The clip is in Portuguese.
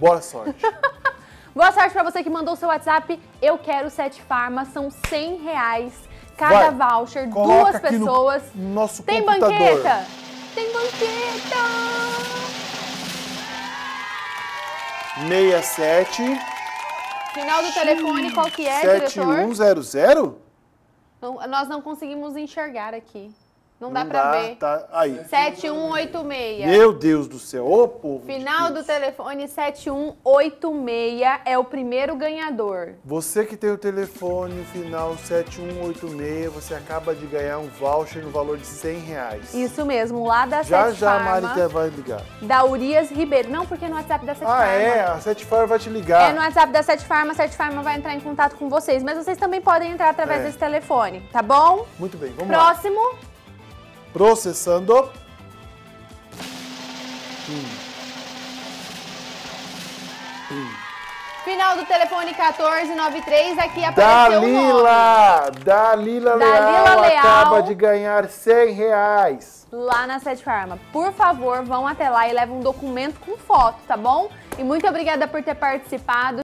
Boa sorte. Boa sorte pra você que mandou seu WhatsApp. Eu quero Sete Farma, são 100 reais cada Vai, voucher, duas aqui no pessoas. nosso Tem computador. banqueta? Tem banqueta! 67 Final do telefone, qual que é, diretor? 7100? Não, nós não conseguimos enxergar aqui. Não dá dá, ver. Tá, aí. 7186. Meu Deus do céu, ô povo. de Final do Deus. telefone 7186 é o primeiro ganhador. Você que tem o telefone final 7186, você acaba de ganhar um voucher no valor de 100 reais. Isso mesmo, lá da Já Sete já a Farma, Mari vai ligar. da Urias Ribeiro. Não, porque é no WhatsApp da Sete Ah, Farma. é? A Sete Farma vai te ligar. É no WhatsApp da Sete Farma, a Sete Farma vai entrar em contato com vocês. Mas vocês também podem entrar através É. desse telefone, tá bom? Muito bem, vamos lá. Próximo, Processando. final do telefone 1493, aqui apareceu o nome. Dalila! Dalila Dalila Leal Leal. acaba de ganhar 100 reais. Lá na Sete Farma. Por favor, vão até lá e levem um documento com foto, tá bom? E muito obrigada por ter participado.